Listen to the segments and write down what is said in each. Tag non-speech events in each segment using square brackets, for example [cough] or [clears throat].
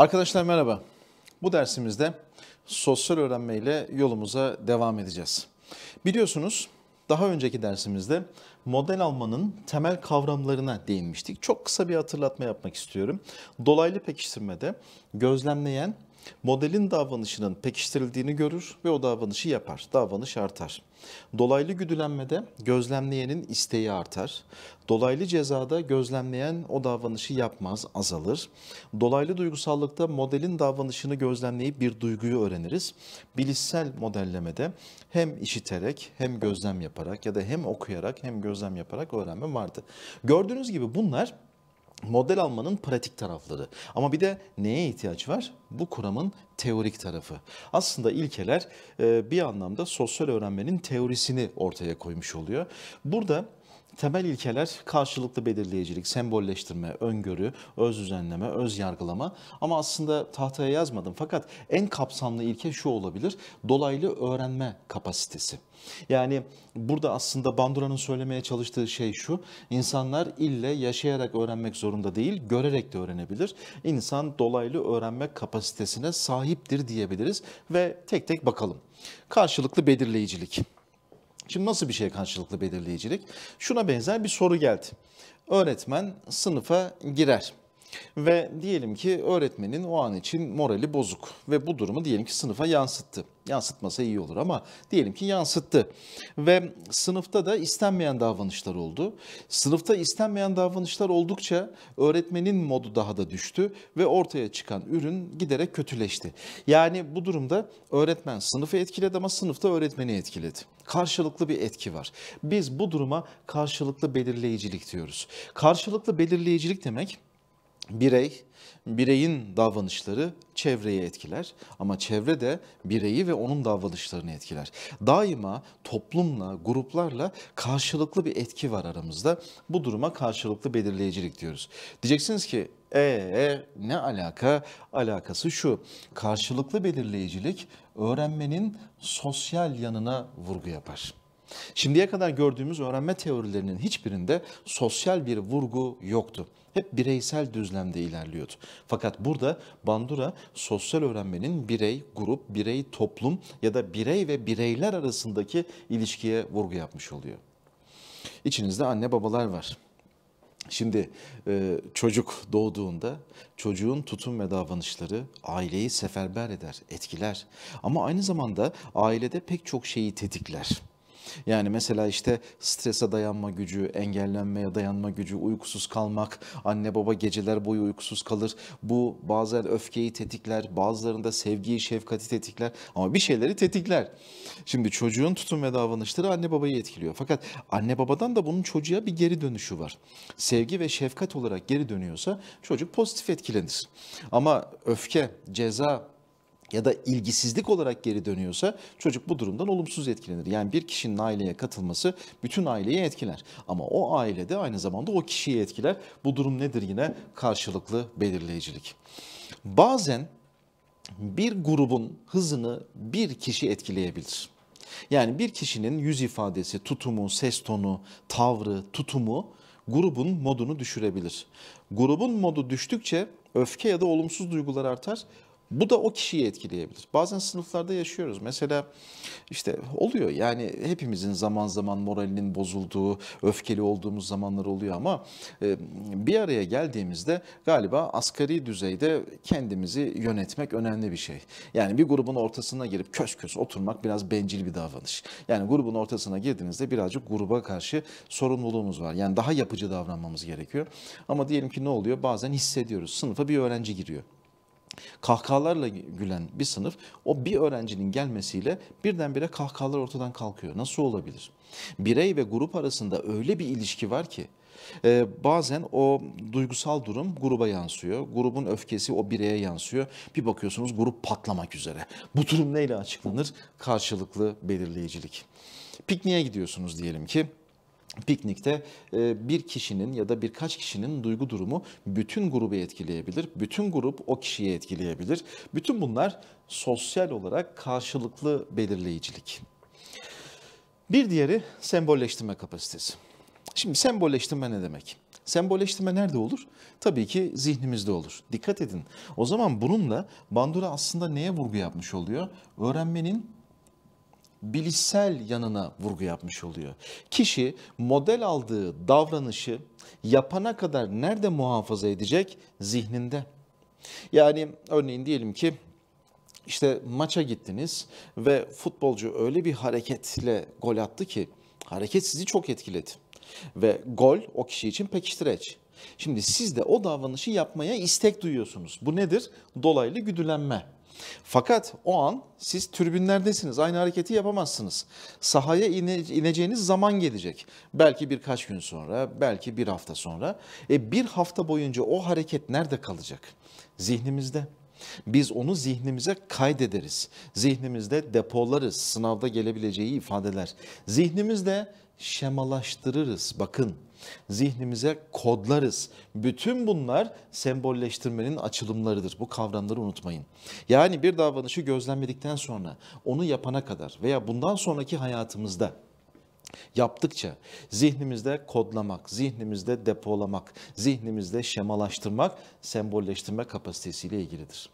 Arkadaşlar merhaba. Bu dersimizde sosyal öğrenme ile yolumuza devam edeceğiz. Biliyorsunuz daha önceki dersimizde model almanın temel kavramlarına değinmiştik. Çok kısa bir hatırlatma yapmak istiyorum. Dolaylı pekiştirmede gözlemleyen modelin davranışının pekiştirildiğini görür ve o davranışı yapar. Davranış artar. Dolaylı güdülenmede gözlemleyenin isteği artar. Dolaylı cezada gözlemleyen o davranışı yapmaz, azalır. Dolaylı duygusallıkta modelin davranışını gözlemleyip bir duyguyu öğreniriz. Bilişsel modellemede hem işiterek hem gözlem yaparak ya da hem okuyarak hem gözlem yaparak öğrenme vardı. Gördüğünüz gibi bunlar model almanın pratik tarafları. Ama bir de neye ihtiyaç var? Bu kuramın teorik tarafı. Aslında ilkeler e, bir anlamda sosyal öğrenmenin teorisini ortaya koymuş oluyor. Burada temel ilkeler karşılıklı belirleyicilik, sembolleştirme, öngörü, öz düzenleme, öz yargılama. Ama aslında tahtaya yazmadım. Fakat en kapsamlı ilke şu olabilir. Dolaylı öğrenme kapasitesi. Yani burada aslında Bandura'nın söylemeye çalıştığı şey şu. İnsanlar ille yaşayarak öğrenmek zorunda değil, görerek de öğrenebilir. İnsan dolaylı öğrenme kapasitesine sahiptir diyebiliriz ve tek tek bakalım. Karşılıklı belirleyicilik. Şimdi nasıl bir şey karşılıklı belirleyicilik? Şuna benzer bir soru geldi. Öğretmen sınıfa girer. Ve diyelim ki öğretmenin o an için morali bozuk ve bu durumu diyelim ki sınıfa yansıttı. Yansıtmasa iyi olur ama diyelim ki yansıttı. Ve sınıfta da istenmeyen davranışlar oldu. Sınıfta istenmeyen davranışlar oldukça öğretmenin modu daha da düştü ve ortaya çıkan ürün giderek kötüleşti. Yani bu durumda öğretmen sınıfı etkiledi ama sınıfta öğretmeni etkiledi. Karşılıklı bir etki var. Biz bu duruma karşılıklı belirleyicilik diyoruz. Karşılıklı belirleyicilik demek birey, bireyin davranışları çevreyi etkiler ama çevre de bireyi ve onun davranışlarını etkiler. Daima toplumla, gruplarla karşılıklı bir etki var aramızda. Bu duruma karşılıklı belirleyicilik diyoruz. Diyeceksiniz ki ee ne alaka? Alakası şu. Karşılıklı belirleyicilik öğrenmenin sosyal yanına vurgu yapar. Şimdiye kadar gördüğümüz öğrenme teorilerinin hiçbirinde sosyal bir vurgu yoktu. Hep bireysel düzlemde ilerliyordu. Fakat burada Bandura sosyal öğrenmenin birey, grup, birey, toplum ya da birey ve bireyler arasındaki ilişkiye vurgu yapmış oluyor. İçinizde anne babalar var. Şimdi e, çocuk doğduğunda çocuğun tutum ve davranışları aileyi seferber eder, etkiler. Ama aynı zamanda ailede pek çok şeyi tetikler. Yani mesela işte strese dayanma gücü, engellenmeye dayanma gücü, uykusuz kalmak, anne baba geceler boyu uykusuz kalır. Bu bazen öfkeyi tetikler, bazılarında sevgiyi, şefkati tetikler ama bir şeyleri tetikler. Şimdi çocuğun tutum ve davranışları anne babayı etkiliyor. Fakat anne babadan da bunun çocuğa bir geri dönüşü var. Sevgi ve şefkat olarak geri dönüyorsa çocuk pozitif etkilenir. Ama öfke, ceza, ya da ilgisizlik olarak geri dönüyorsa çocuk bu durumdan olumsuz etkilenir. Yani bir kişinin aileye katılması bütün aileyi etkiler. Ama o ailede aynı zamanda o kişiyi etkiler. Bu durum nedir yine? Karşılıklı belirleyicilik. Bazen bir grubun hızını bir kişi etkileyebilir. Yani bir kişinin yüz ifadesi, tutumu, ses tonu, tavrı, tutumu grubun modunu düşürebilir. Grubun modu düştükçe öfke ya da olumsuz duygular artar bu da o kişiyi etkileyebilir. Bazen sınıflarda yaşıyoruz. Mesela işte oluyor yani hepimizin zaman zaman moralinin bozulduğu, öfkeli olduğumuz zamanlar oluyor ama e, bir araya geldiğimizde galiba asgari düzeyde kendimizi yönetmek önemli bir şey. Yani bir grubun ortasına girip kös kös oturmak biraz bencil bir davranış. Yani grubun ortasına girdiğinizde birazcık gruba karşı sorumluluğumuz var. Yani daha yapıcı davranmamız gerekiyor. Ama diyelim ki ne oluyor? Bazen hissediyoruz. Sınıfa bir öğrenci giriyor kahkahalarla gülen bir sınıf o bir öğrencinin gelmesiyle birdenbire kahkahalar ortadan kalkıyor. Nasıl olabilir? Birey ve grup arasında öyle bir ilişki var ki ee, bazen o duygusal durum gruba yansıyor. Grubun öfkesi o bireye yansıyor. Bir bakıyorsunuz grup patlamak üzere. Bu durum neyle açıklanır? Karşılıklı belirleyicilik. Pikniğe gidiyorsunuz diyelim ki piknikte e, bir kişinin ya da birkaç kişinin duygu durumu bütün grubu etkileyebilir. Bütün grup o kişiyi etkileyebilir. Bütün bunlar sosyal olarak karşılıklı belirleyicilik. Bir diğeri sembolleştirme kapasitesi. Şimdi sembolleştirme ne demek? Sembolleştirme nerede olur? Tabii ki zihnimizde olur. Dikkat edin. O zaman bununla Bandura aslında neye vurgu yapmış oluyor? Öğrenmenin bilişsel yanına vurgu yapmış oluyor. Kişi model aldığı davranışı yapana kadar nerede muhafaza edecek? Zihninde. Yani örneğin diyelim ki işte maça gittiniz ve futbolcu öyle bir hareketle gol attı ki hareket sizi çok etkiledi. Ve gol o kişi için pekiştireç. Şimdi siz de o davranışı yapmaya istek duyuyorsunuz. Bu nedir? Dolaylı güdülenme. Fakat o an siz tribünlerdesiniz. Aynı hareketi yapamazsınız. Sahaya ine, ineceğiniz zaman gelecek. Belki birkaç gün sonra, belki bir hafta sonra. E bir hafta boyunca o hareket nerede kalacak? Zihnimizde. Biz onu zihnimize kaydederiz. Zihnimizde depolarız. Sınavda gelebileceği ifadeler. Zihnimizde şemalaştırırız. Bakın zihnimize kodlarız. Bütün bunlar sembolleştirmenin açılımlarıdır. Bu kavramları unutmayın. Yani bir davranışı gözlemledikten sonra onu yapana kadar veya bundan sonraki hayatımızda yaptıkça zihnimizde kodlamak, zihnimizde depolamak, zihnimizde şemalaştırmak, sembolleştirme kapasitesiyle ilgilidir.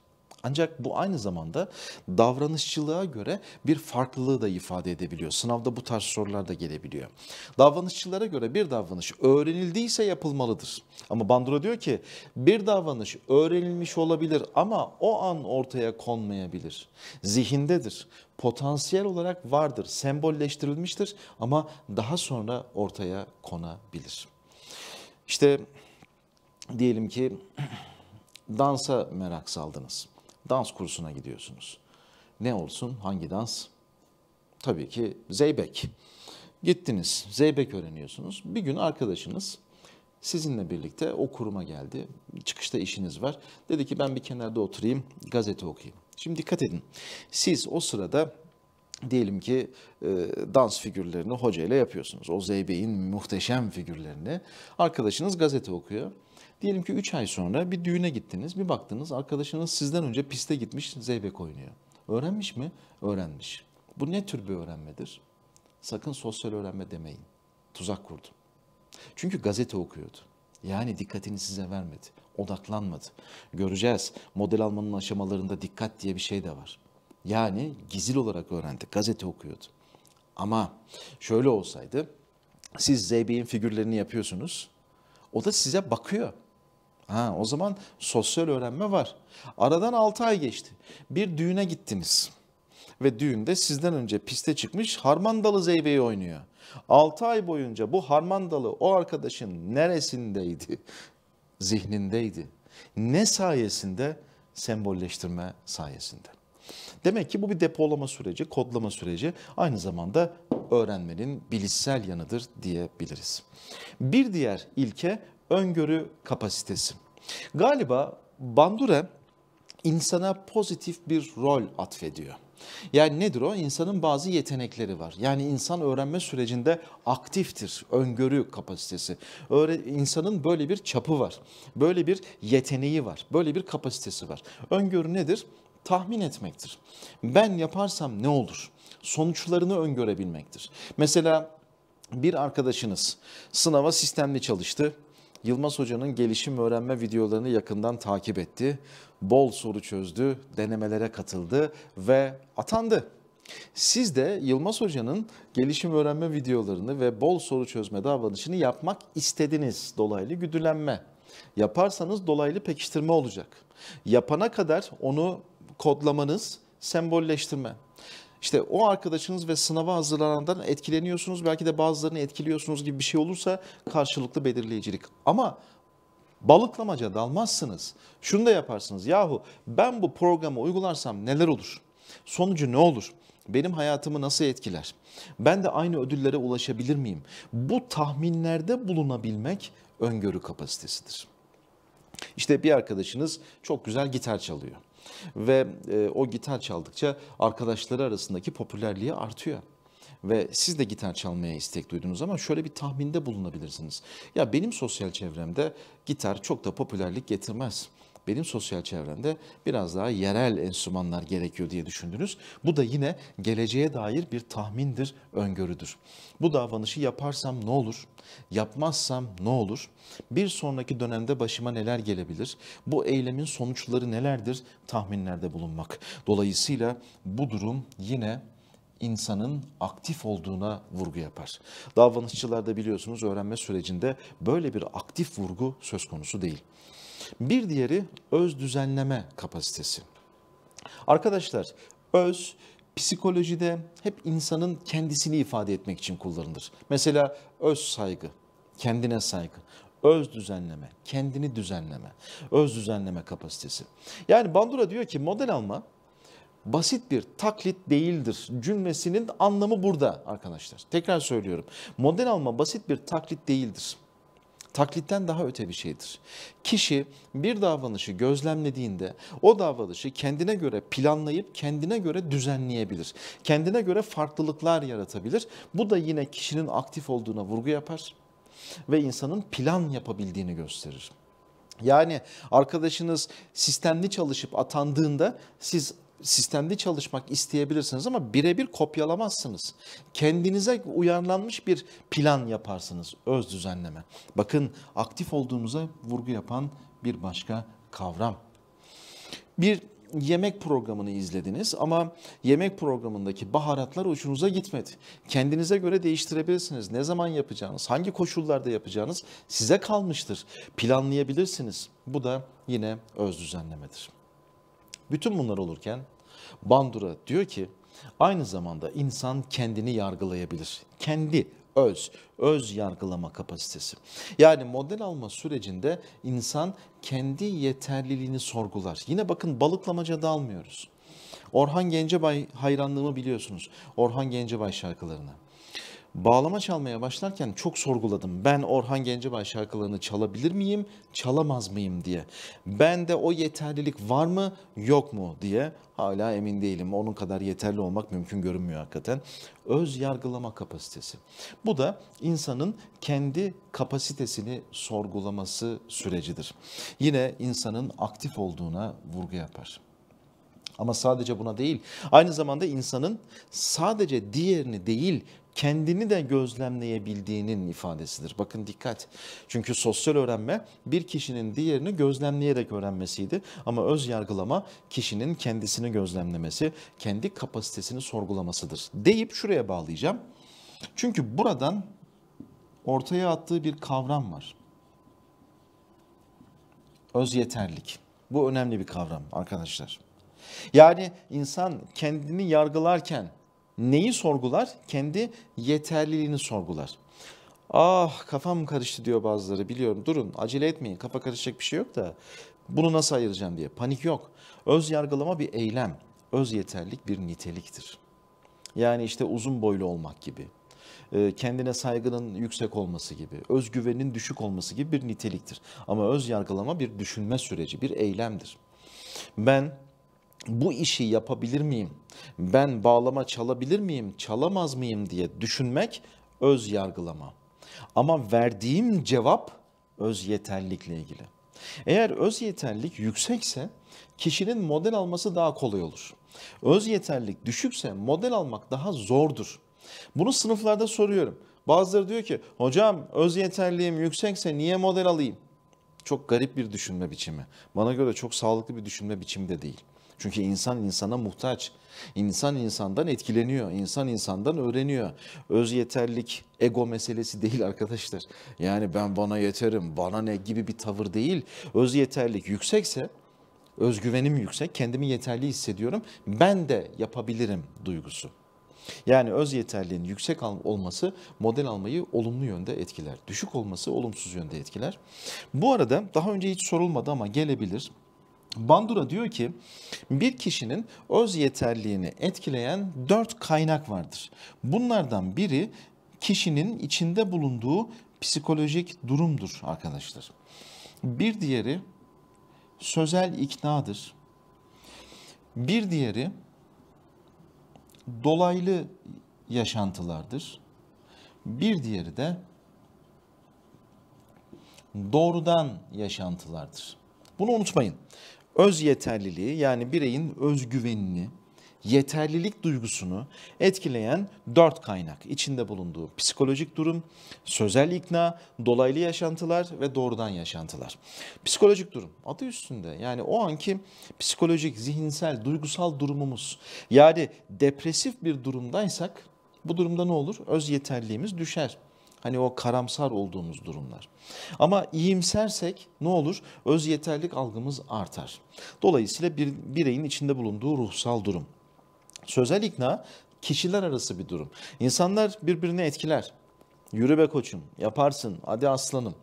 Ancak bu aynı zamanda davranışçılığa göre bir farklılığı da ifade edebiliyor. Sınavda bu tarz sorular da gelebiliyor. Davranışçılara göre bir davranış öğrenildiyse yapılmalıdır. Ama Bandura diyor ki bir davranış öğrenilmiş olabilir ama o an ortaya konmayabilir. Zihindedir. Potansiyel olarak vardır, sembolleştirilmiştir ama daha sonra ortaya konabilir. İşte diyelim ki [clears throat] dansa merak saldınız dans kursuna gidiyorsunuz. Ne olsun? Hangi dans? Tabii ki zeybek. Gittiniz, zeybek öğreniyorsunuz. Bir gün arkadaşınız sizinle birlikte o kuruma geldi. Çıkışta işiniz var. Dedi ki ben bir kenarda oturayım, gazete okuyayım. Şimdi dikkat edin. Siz o sırada diyelim ki e, dans figürlerini hoca ile yapıyorsunuz. O Zeybe'in muhteşem figürlerini. Arkadaşınız gazete okuyor. Diyelim ki 3 ay sonra bir düğüne gittiniz. Bir baktınız arkadaşınız sizden önce piste gitmiş zeybek oynuyor. Öğrenmiş mi? Öğrenmiş. Bu ne tür bir öğrenmedir? Sakın sosyal öğrenme demeyin. Tuzak kurdu. Çünkü gazete okuyordu. Yani dikkatini size vermedi. Odaklanmadı. Göreceğiz. Model almanın aşamalarında dikkat diye bir şey de var. Yani gizil olarak öğrendi. Gazete okuyordu. Ama şöyle olsaydı siz Zeybe'in figürlerini yapıyorsunuz. O da size bakıyor. Ha, o zaman sosyal öğrenme var. Aradan 6 ay geçti. Bir düğüne gittiniz. Ve düğünde sizden önce piste çıkmış harmandalı zeybeyi oynuyor. 6 ay boyunca bu harmandalı o arkadaşın neresindeydi? Zihnindeydi. Ne sayesinde? Sembolleştirme sayesinde. Demek ki bu bir depolama süreci, kodlama süreci aynı zamanda öğrenmenin bilişsel yanıdır diyebiliriz. Bir diğer ilke öngörü kapasitesi. Galiba Bandura insana pozitif bir rol atfediyor. Yani nedir o? İnsanın bazı yetenekleri var. Yani insan öğrenme sürecinde aktiftir. Öngörü kapasitesi. Öğre, insanın böyle bir çapı var. Böyle bir yeteneği var. Böyle bir kapasitesi var. Öngörü nedir? Tahmin etmektir. Ben yaparsam ne olur? Sonuçlarını öngörebilmektir. Mesela bir arkadaşınız sınava sistemli çalıştı Yılmaz Hoca'nın gelişim öğrenme videolarını yakından takip etti. Bol soru çözdü, denemelere katıldı ve atandı. Siz de Yılmaz Hoca'nın gelişim öğrenme videolarını ve bol soru çözme davranışını yapmak istediniz. Dolaylı güdülenme. Yaparsanız dolaylı pekiştirme olacak. Yapana kadar onu kodlamanız sembolleştirme. İşte o arkadaşınız ve sınava hazırlanandan etkileniyorsunuz. Belki de bazılarını etkiliyorsunuz gibi bir şey olursa karşılıklı belirleyicilik. Ama balıklamaca dalmazsınız. Şunu da yaparsınız. Yahu ben bu programı uygularsam neler olur? Sonucu ne olur? Benim hayatımı nasıl etkiler? Ben de aynı ödüllere ulaşabilir miyim? Bu tahminlerde bulunabilmek öngörü kapasitesidir. İşte bir arkadaşınız çok güzel gitar çalıyor ve e, o gitar çaldıkça arkadaşları arasındaki popülerliği artıyor ve siz de gitar çalmaya istek duydunuz ama şöyle bir tahminde bulunabilirsiniz. Ya benim sosyal çevremde gitar çok da popülerlik getirmez. Benim sosyal çevremde biraz daha yerel enstrümanlar gerekiyor diye düşündünüz. Bu da yine geleceğe dair bir tahmindir, öngörüdür. Bu davranışı yaparsam ne olur? Yapmazsam ne olur? Bir sonraki dönemde başıma neler gelebilir? Bu eylemin sonuçları nelerdir? Tahminlerde bulunmak. Dolayısıyla bu durum yine insanın aktif olduğuna vurgu yapar. Davranışçılarda biliyorsunuz öğrenme sürecinde böyle bir aktif vurgu söz konusu değil. Bir diğeri öz düzenleme kapasitesi. Arkadaşlar öz psikolojide hep insanın kendisini ifade etmek için kullanılır. Mesela öz saygı, kendine saygı, öz düzenleme, kendini düzenleme, öz düzenleme kapasitesi. Yani Bandura diyor ki model alma basit bir taklit değildir cümlesinin anlamı burada arkadaşlar. Tekrar söylüyorum. Model alma basit bir taklit değildir. Taklitten daha öte bir şeydir. Kişi bir davranışı gözlemlediğinde o davranışı kendine göre planlayıp kendine göre düzenleyebilir. Kendine göre farklılıklar yaratabilir. Bu da yine kişinin aktif olduğuna vurgu yapar ve insanın plan yapabildiğini gösterir. Yani arkadaşınız sistemli çalışıp atandığında siz sistemli çalışmak isteyebilirsiniz ama birebir kopyalamazsınız. Kendinize uyarlanmış bir plan yaparsınız, öz düzenleme. Bakın aktif olduğunuza vurgu yapan bir başka kavram. Bir yemek programını izlediniz ama yemek programındaki baharatlar hoşunuza gitmedi. Kendinize göre değiştirebilirsiniz. Ne zaman yapacağınız, hangi koşullarda yapacağınız size kalmıştır. Planlayabilirsiniz. Bu da yine öz düzenlemedir. Bütün bunlar olurken Bandura diyor ki aynı zamanda insan kendini yargılayabilir. Kendi öz, öz yargılama kapasitesi. Yani model alma sürecinde insan kendi yeterliliğini sorgular. Yine bakın balıklamacada almıyoruz. Orhan Gencebay hayranlığımı biliyorsunuz. Orhan Gencebay şarkılarını bağlama çalmaya başlarken çok sorguladım. Ben Orhan Gencebay şarkılarını çalabilir miyim, çalamaz mıyım diye. Ben de o yeterlilik var mı, yok mu diye hala emin değilim. Onun kadar yeterli olmak mümkün görünmüyor hakikaten. Öz yargılama kapasitesi. Bu da insanın kendi kapasitesini sorgulaması sürecidir. Yine insanın aktif olduğuna vurgu yapar. Ama sadece buna değil, aynı zamanda insanın sadece diğerini değil, kendini de gözlemleyebildiğinin ifadesidir. Bakın dikkat. Çünkü sosyal öğrenme bir kişinin diğerini gözlemleyerek öğrenmesiydi. Ama öz yargılama kişinin kendisini gözlemlemesi, kendi kapasitesini sorgulamasıdır. Deyip şuraya bağlayacağım. Çünkü buradan ortaya attığı bir kavram var. Öz yeterlik. Bu önemli bir kavram arkadaşlar. Yani insan kendini yargılarken neyi sorgular? Kendi yeterliliğini sorgular. Ah kafam karıştı diyor bazıları biliyorum. Durun acele etmeyin kafa karışacak bir şey yok da bunu nasıl ayıracağım diye. Panik yok. Öz yargılama bir eylem. Öz yeterlik bir niteliktir. Yani işte uzun boylu olmak gibi, e, kendine saygının yüksek olması gibi, özgüvenin düşük olması gibi bir niteliktir. Ama öz yargılama bir düşünme süreci, bir eylemdir. Ben bu işi yapabilir miyim? Ben bağlama çalabilir miyim, çalamaz mıyım diye düşünmek öz yargılama. Ama verdiğim cevap öz yeterlilikle ilgili. Eğer öz yeterlilik yüksekse kişinin model alması daha kolay olur. Öz yeterlilik düşükse model almak daha zordur. Bunu sınıflarda soruyorum. Bazıları diyor ki hocam öz yeterliğim yüksekse niye model alayım? Çok garip bir düşünme biçimi. Bana göre çok sağlıklı bir düşünme biçimi de değil. Çünkü insan insana muhtaç. İnsan insandan etkileniyor. İnsan insandan öğreniyor. Öz yeterlik ego meselesi değil arkadaşlar. Yani ben bana yeterim, bana ne gibi bir tavır değil. Öz yeterlik yüksekse özgüvenim yüksek, kendimi yeterli hissediyorum. Ben de yapabilirim duygusu. Yani öz yeterliğin yüksek olması model almayı olumlu yönde etkiler. Düşük olması olumsuz yönde etkiler. Bu arada daha önce hiç sorulmadı ama gelebilir. Bandura diyor ki bir kişinin öz yeterliğini etkileyen dört kaynak vardır. Bunlardan biri kişinin içinde bulunduğu psikolojik durumdur arkadaşlar. Bir diğeri sözel iknadır. Bir diğeri dolaylı yaşantılardır. Bir diğeri de doğrudan yaşantılardır. Bunu unutmayın. Öz yeterliliği yani bireyin özgüvenini, yeterlilik duygusunu etkileyen dört kaynak. içinde bulunduğu psikolojik durum, sözel ikna, dolaylı yaşantılar ve doğrudan yaşantılar. Psikolojik durum adı üstünde yani o anki psikolojik, zihinsel, duygusal durumumuz. Yani depresif bir durumdaysak bu durumda ne olur? Öz yeterliğimiz düşer. Hani o karamsar olduğumuz durumlar. Ama iyimsersek ne olur? Öz yeterlik algımız artar. Dolayısıyla bir bireyin içinde bulunduğu ruhsal durum. Sözel ikna kişiler arası bir durum. İnsanlar birbirini etkiler. Yürü be koçum, yaparsın, hadi aslanım.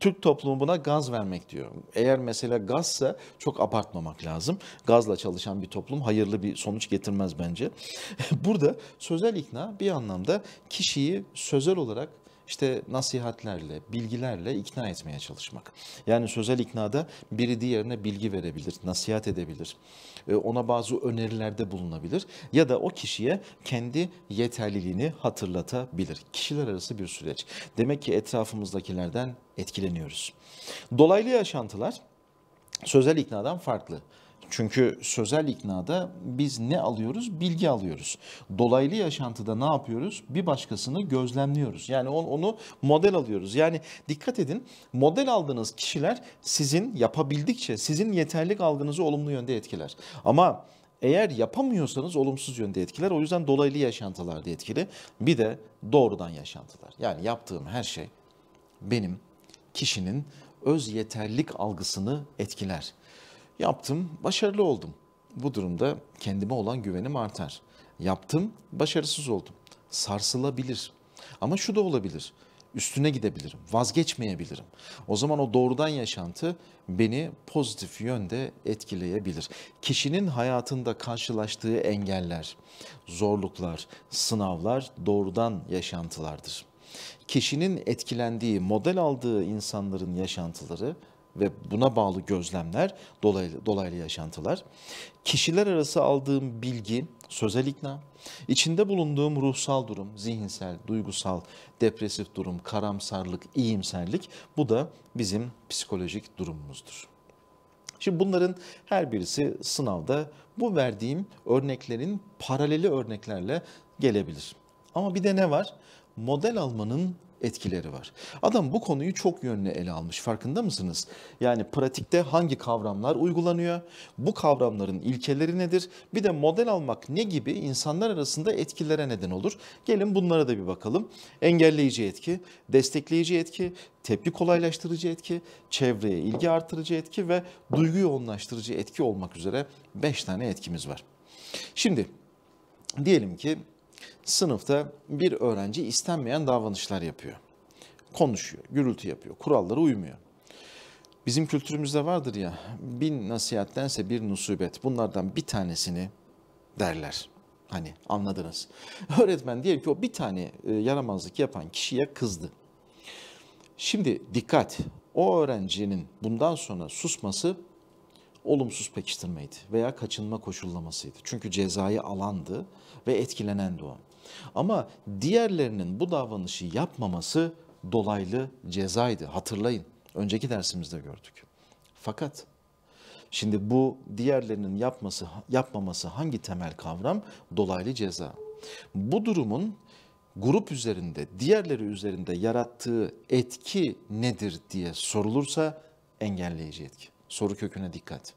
Türk toplumu buna gaz vermek diyor. Eğer mesela gazsa çok abartmamak lazım. Gazla çalışan bir toplum hayırlı bir sonuç getirmez bence. [laughs] Burada sözel ikna bir anlamda kişiyi sözel olarak işte nasihatlerle, bilgilerle ikna etmeye çalışmak. Yani sözel iknada biri diğerine bilgi verebilir, nasihat edebilir, e, ona bazı önerilerde bulunabilir ya da o kişiye kendi yeterliliğini hatırlatabilir. Kişiler arası bir süreç. Demek ki etrafımızdakilerden etkileniyoruz. Dolaylı yaşantılar sözel iknadan farklı. Çünkü sözel iknada biz ne alıyoruz? Bilgi alıyoruz. Dolaylı yaşantıda ne yapıyoruz? Bir başkasını gözlemliyoruz. Yani onu model alıyoruz. Yani dikkat edin model aldığınız kişiler sizin yapabildikçe sizin yeterlik algınızı olumlu yönde etkiler. Ama eğer yapamıyorsanız olumsuz yönde etkiler. O yüzden dolaylı yaşantılar da etkili. Bir de doğrudan yaşantılar. Yani yaptığım her şey benim kişinin öz yeterlik algısını etkiler. Yaptım, başarılı oldum. Bu durumda kendime olan güvenim artar. Yaptım, başarısız oldum. Sarsılabilir. Ama şu da olabilir. Üstüne gidebilirim, vazgeçmeyebilirim. O zaman o doğrudan yaşantı beni pozitif yönde etkileyebilir. Kişinin hayatında karşılaştığı engeller, zorluklar, sınavlar doğrudan yaşantılardır. Kişinin etkilendiği, model aldığı insanların yaşantıları ve buna bağlı gözlemler, dolaylı, dolaylı yaşantılar, kişiler arası aldığım bilgi, sözel ikna, içinde bulunduğum ruhsal durum, zihinsel, duygusal, depresif durum, karamsarlık, iyimserlik bu da bizim psikolojik durumumuzdur. Şimdi bunların her birisi sınavda bu verdiğim örneklerin paraleli örneklerle gelebilir. Ama bir de ne var? Model almanın etkileri var. Adam bu konuyu çok yönlü ele almış farkında mısınız? Yani pratikte hangi kavramlar uygulanıyor? Bu kavramların ilkeleri nedir? Bir de model almak ne gibi insanlar arasında etkilere neden olur? Gelin bunlara da bir bakalım. Engelleyici etki, destekleyici etki, tepki kolaylaştırıcı etki, çevreye ilgi artırıcı etki ve duygu yoğunlaştırıcı etki olmak üzere 5 tane etkimiz var. Şimdi diyelim ki sınıfta bir öğrenci istenmeyen davranışlar yapıyor. Konuşuyor, gürültü yapıyor, kurallara uymuyor. Bizim kültürümüzde vardır ya, bin nasihattense bir nusubet. Bunlardan bir tanesini derler. Hani anladınız. [laughs] Öğretmen diyelim ki o bir tane e, yaramazlık yapan kişiye kızdı. Şimdi dikkat, o öğrencinin bundan sonra susması olumsuz pekiştirmeydi veya kaçınma koşullamasıydı. Çünkü cezayı alandı ve etkilenendi o. Ama diğerlerinin bu davranışı yapmaması dolaylı cezaydı. Hatırlayın. Önceki dersimizde gördük. Fakat şimdi bu diğerlerinin yapması yapmaması hangi temel kavram? Dolaylı ceza. Bu durumun grup üzerinde, diğerleri üzerinde yarattığı etki nedir diye sorulursa engelleyici etki. Soru köküne dikkat.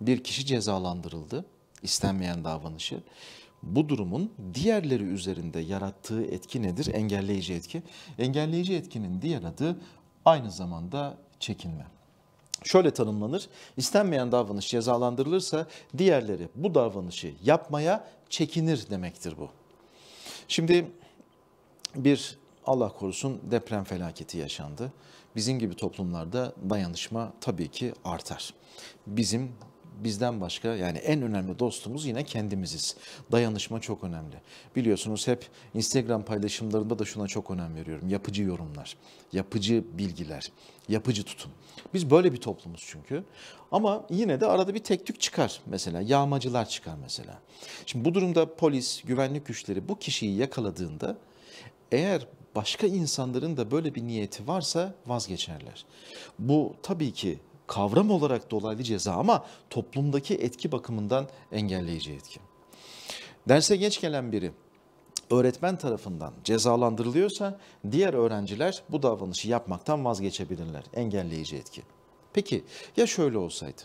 Bir kişi cezalandırıldı, istenmeyen davranışı. Bu durumun diğerleri üzerinde yarattığı etki nedir? Engelleyici etki. Engelleyici etkinin diğer adı aynı zamanda çekinme. Şöyle tanımlanır. İstenmeyen davranış cezalandırılırsa diğerleri bu davranışı yapmaya çekinir demektir bu. Şimdi bir Allah korusun deprem felaketi yaşandı. Bizim gibi toplumlarda dayanışma tabii ki artar. Bizim bizden başka yani en önemli dostumuz yine kendimiziz. Dayanışma çok önemli. Biliyorsunuz hep Instagram paylaşımlarında da şuna çok önem veriyorum. Yapıcı yorumlar, yapıcı bilgiler, yapıcı tutum. Biz böyle bir toplumuz çünkü. Ama yine de arada bir tek tük çıkar mesela. Yağmacılar çıkar mesela. Şimdi bu durumda polis, güvenlik güçleri bu kişiyi yakaladığında eğer başka insanların da böyle bir niyeti varsa vazgeçerler. Bu tabii ki Kavram olarak dolaylı ceza ama toplumdaki etki bakımından engelleyici etki. Derse geç gelen biri öğretmen tarafından cezalandırılıyorsa diğer öğrenciler bu davranışı yapmaktan vazgeçebilirler. Engelleyici etki. Peki ya şöyle olsaydı?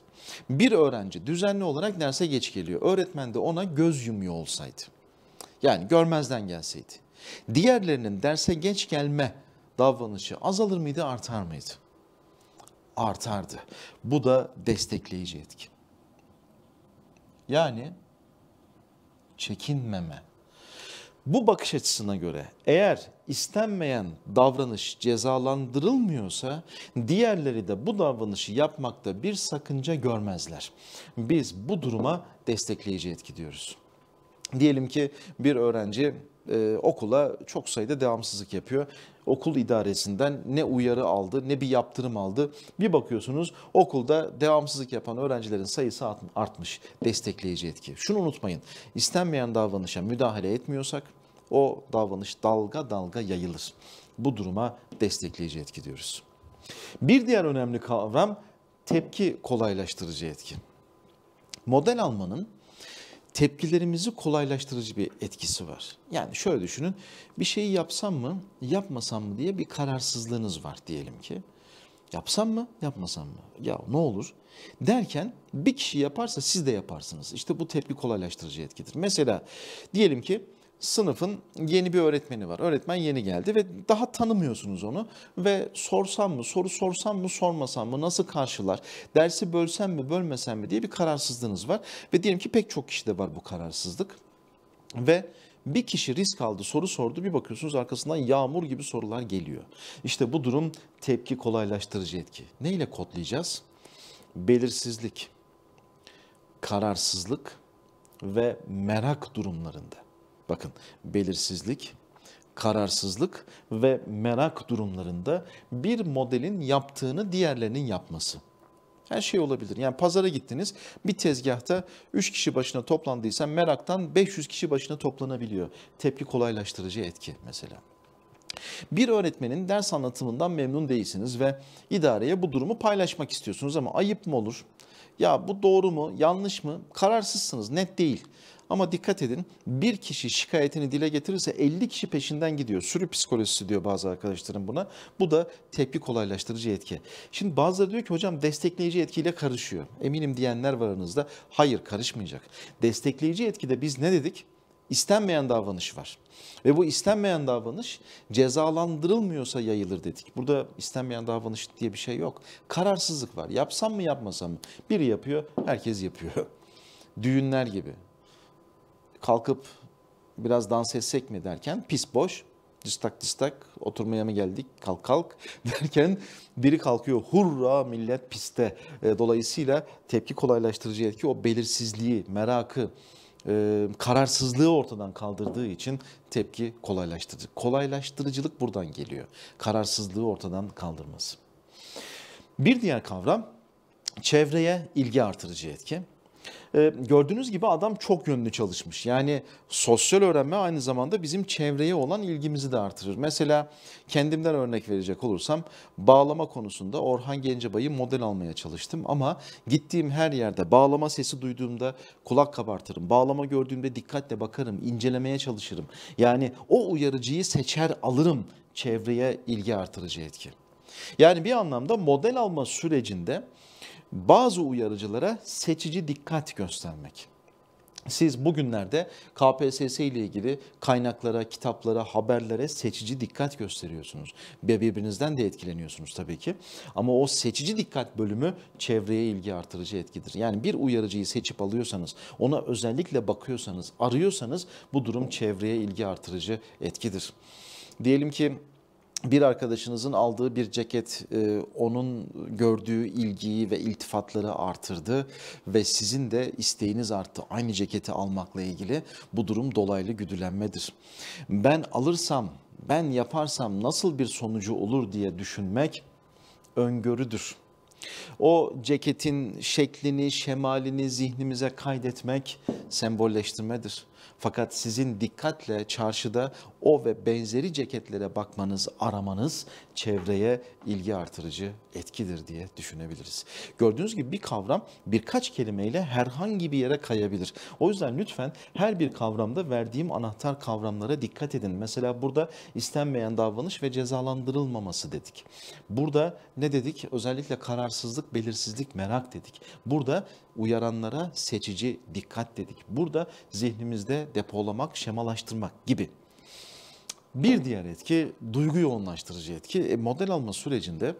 Bir öğrenci düzenli olarak derse geç geliyor. Öğretmen de ona göz yumuyor olsaydı. Yani görmezden gelseydi. Diğerlerinin derse geç gelme davranışı azalır mıydı, artar mıydı? Artardı. Bu da destekleyici etki. Yani çekinmeme. Bu bakış açısına göre eğer istenmeyen davranış cezalandırılmıyorsa diğerleri de bu davranışı yapmakta bir sakınca görmezler. Biz bu duruma destekleyici etki diyoruz. Diyelim ki bir öğrenci e, okula çok sayıda devamsızlık yapıyor. Okul idaresinden ne uyarı aldı ne bir yaptırım aldı. Bir bakıyorsunuz okulda devamsızlık yapan öğrencilerin sayısı artmış. Destekleyici etki. Şunu unutmayın. İstenmeyen davranışa müdahale etmiyorsak o davranış dalga dalga yayılır. Bu duruma destekleyici etki diyoruz. Bir diğer önemli kavram tepki kolaylaştırıcı etki. Model almanın tepkilerimizi kolaylaştırıcı bir etkisi var. Yani şöyle düşünün, bir şeyi yapsam mı, yapmasam mı diye bir kararsızlığınız var diyelim ki. Yapsam mı, yapmasam mı? Ya ne olur? Derken bir kişi yaparsa siz de yaparsınız. İşte bu tepki kolaylaştırıcı etkidir. Mesela diyelim ki sınıfın yeni bir öğretmeni var. Öğretmen yeni geldi ve daha tanımıyorsunuz onu ve sorsam mı, soru sorsam mı, sormasam mı, nasıl karşılar, dersi bölsem mi, bölmesem mi diye bir kararsızlığınız var. Ve diyelim ki pek çok kişide var bu kararsızlık ve bir kişi risk aldı, soru sordu. Bir bakıyorsunuz arkasından yağmur gibi sorular geliyor. İşte bu durum tepki kolaylaştırıcı etki. Ne ile kodlayacağız? Belirsizlik, kararsızlık ve merak durumlarında. Bakın belirsizlik, kararsızlık ve merak durumlarında bir modelin yaptığını diğerlerinin yapması. Her şey olabilir. Yani pazara gittiniz bir tezgahta 3 kişi başına toplandıysa meraktan 500 kişi başına toplanabiliyor. Tepki kolaylaştırıcı etki mesela. Bir öğretmenin ders anlatımından memnun değilsiniz ve idareye bu durumu paylaşmak istiyorsunuz ama ayıp mı olur? Ya bu doğru mu, yanlış mı? Kararsızsınız, net değil. Ama dikkat edin bir kişi şikayetini dile getirirse 50 kişi peşinden gidiyor. Sürü psikolojisi diyor bazı arkadaşlarım buna. Bu da tepki kolaylaştırıcı etki. Şimdi bazıları diyor ki hocam destekleyici etkiyle karışıyor. Eminim diyenler var aranızda. Hayır karışmayacak. Destekleyici etkide biz ne dedik? İstenmeyen davranış var. Ve bu istenmeyen davranış cezalandırılmıyorsa yayılır dedik. Burada istenmeyen davranış diye bir şey yok. Kararsızlık var. Yapsam mı yapmasam mı? Biri yapıyor, herkes yapıyor. [laughs] Düğünler gibi kalkıp biraz dans etsek mi derken pis boş. Distak distak oturmaya mı geldik kalk kalk [laughs] derken biri kalkıyor hurra millet piste. E, dolayısıyla tepki kolaylaştırıcı etki o belirsizliği, merakı, e, kararsızlığı ortadan kaldırdığı için tepki kolaylaştırıcı. Kolaylaştırıcılık buradan geliyor. Kararsızlığı ortadan kaldırması. Bir diğer kavram çevreye ilgi artırıcı etki. Ee, gördüğünüz gibi adam çok yönlü çalışmış. Yani sosyal öğrenme aynı zamanda bizim çevreye olan ilgimizi de artırır. Mesela kendimden örnek verecek olursam bağlama konusunda Orhan Gencebay'ı model almaya çalıştım ama gittiğim her yerde bağlama sesi duyduğumda kulak kabartırım. Bağlama gördüğümde dikkatle bakarım, incelemeye çalışırım. Yani o uyarıcıyı seçer alırım çevreye ilgi artırıcı etki. Yani bir anlamda model alma sürecinde bazı uyarıcılara seçici dikkat göstermek. Siz bugünlerde KPSS ile ilgili kaynaklara, kitaplara, haberlere seçici dikkat gösteriyorsunuz. Birbirinizden de etkileniyorsunuz tabii ki. Ama o seçici dikkat bölümü çevreye ilgi artırıcı etkidir. Yani bir uyarıcıyı seçip alıyorsanız, ona özellikle bakıyorsanız, arıyorsanız bu durum çevreye ilgi artırıcı etkidir. Diyelim ki bir arkadaşınızın aldığı bir ceket e, onun gördüğü ilgiyi ve iltifatları artırdı ve sizin de isteğiniz arttı. Aynı ceketi almakla ilgili bu durum dolaylı güdülenmedir. Ben alırsam, ben yaparsam nasıl bir sonucu olur diye düşünmek öngörüdür. O ceketin şeklini, şemalini zihnimize kaydetmek sembolleştirmedir. Fakat sizin dikkatle çarşıda o ve benzeri ceketlere bakmanız, aramanız çevreye ilgi artırıcı etkidir diye düşünebiliriz. Gördüğünüz gibi bir kavram birkaç kelimeyle herhangi bir yere kayabilir. O yüzden lütfen her bir kavramda verdiğim anahtar kavramlara dikkat edin. Mesela burada istenmeyen davranış ve cezalandırılmaması dedik. Burada ne dedik? Özellikle kararsızlık, belirsizlik, merak dedik. Burada uyaranlara seçici dikkat dedik. Burada zihnimizde depolamak, şemalaştırmak gibi. Bir diğer etki duygu yoğunlaştırıcı etki. E, model alma sürecinde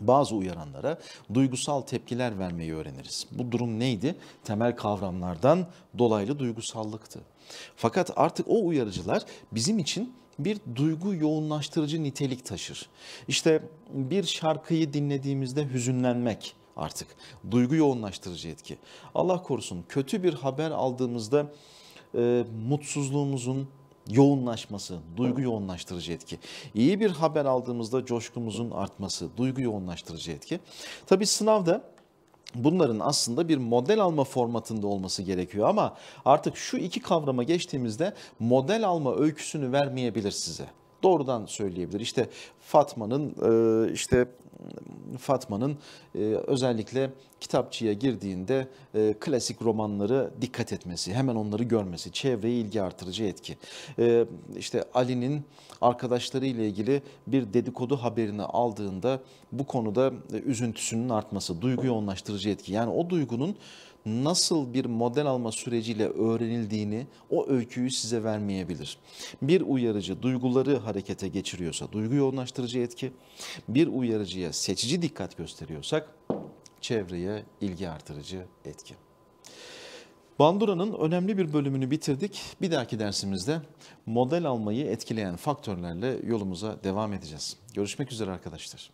bazı uyaranlara duygusal tepkiler vermeyi öğreniriz. Bu durum neydi? Temel kavramlardan dolaylı duygusallıktı. Fakat artık o uyarıcılar bizim için bir duygu yoğunlaştırıcı nitelik taşır. İşte bir şarkıyı dinlediğimizde hüzünlenmek artık duygu yoğunlaştırıcı etki. Allah korusun kötü bir haber aldığımızda e, mutsuzluğumuzun yoğunlaşması, duygu yoğunlaştırıcı etki. İyi bir haber aldığımızda coşkumuzun artması, duygu yoğunlaştırıcı etki. Tabii sınavda bunların aslında bir model alma formatında olması gerekiyor ama artık şu iki kavrama geçtiğimizde model alma öyküsünü vermeyebilir size. Doğrudan söyleyebilir. İşte Fatma'nın e, işte Fatma'nın e, özellikle kitapçıya girdiğinde e, klasik romanları dikkat etmesi, hemen onları görmesi, çevreye ilgi artırıcı etki. E, işte Ali'nin arkadaşları ile ilgili bir dedikodu haberini aldığında bu konuda e, üzüntüsünün artması, duygu yoğunlaştırıcı etki. Yani o duygunun nasıl bir model alma süreciyle öğrenildiğini o öyküyü size vermeyebilir. Bir uyarıcı duyguları harekete geçiriyorsa duygu yoğunlaştırıcı etki, bir uyarıcıya seçici dikkat gösteriyorsak çevreye ilgi artırıcı etki. Bandura'nın önemli bir bölümünü bitirdik. Bir dahaki dersimizde model almayı etkileyen faktörlerle yolumuza devam edeceğiz. Görüşmek üzere arkadaşlar.